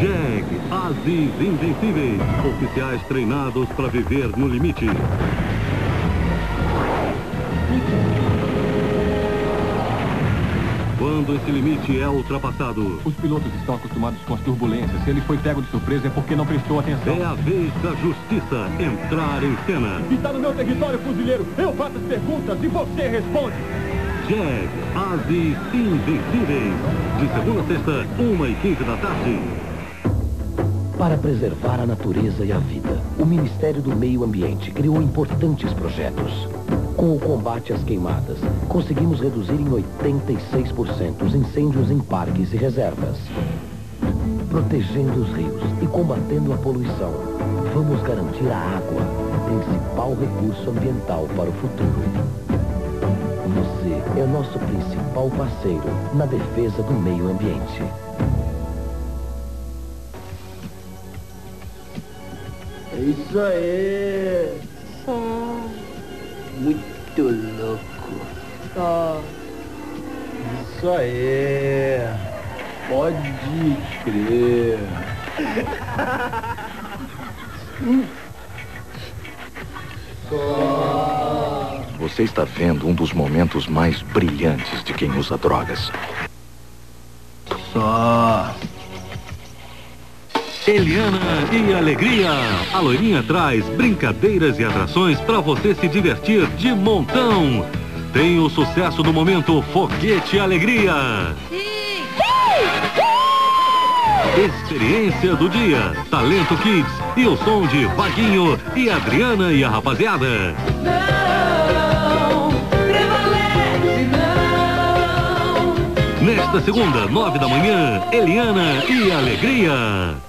Ases Invencíveis. Oficiais treinados para viver no limite. Quando esse limite é ultrapassado, Os pilotos estão acostumados com as turbulências. Se ele foi pego de surpresa é porque não prestou atenção. é a vez da justiça entrar em cena. Está no meu território, fuzileiro. Eu faço as perguntas e você responde. Jag, Ases Invencíveis. De segunda a sexta, uma e quinze da tarde. Para preservar a natureza e a vida, o Ministério do Meio Ambiente criou importantes projetos. Com o combate às queimadas, conseguimos reduzir em 86% os incêndios em parques e reservas. Protegendo os rios e combatendo a poluição, vamos garantir a água, principal recurso ambiental para o futuro. Você é nosso principal parceiro na defesa do meio ambiente. Isso aí. Muito louco. Só. Isso aí. Pode crer. Você está vendo um dos momentos mais brilhantes de quem usa drogas. Só. Eliana e Alegria. A loirinha traz brincadeiras e atrações para você se divertir de montão. Tem o sucesso do momento Foguete Alegria. Experiência do dia, Talento Kids e o som de Vaguinho e Adriana e a rapaziada. Nesta segunda, nove da manhã, Eliana e Alegria.